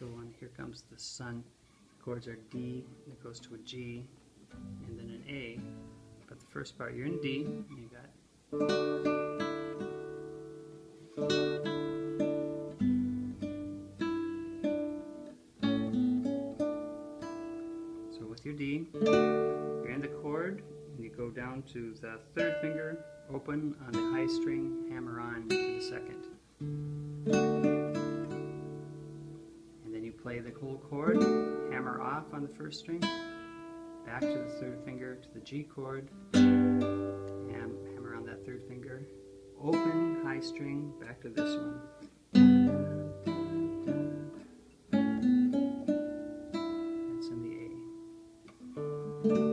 So on here comes the sun. Chords are D, it goes to a G, and then an A. But the first part you're in D, and you got So with your D, you're in the chord, and you go down to the third finger, open on the high string, hammer on to the second. Play the whole chord, hammer off on the first string, back to the third finger to the G chord, and hammer on that third finger, open, high string, back to this one. That's in the A.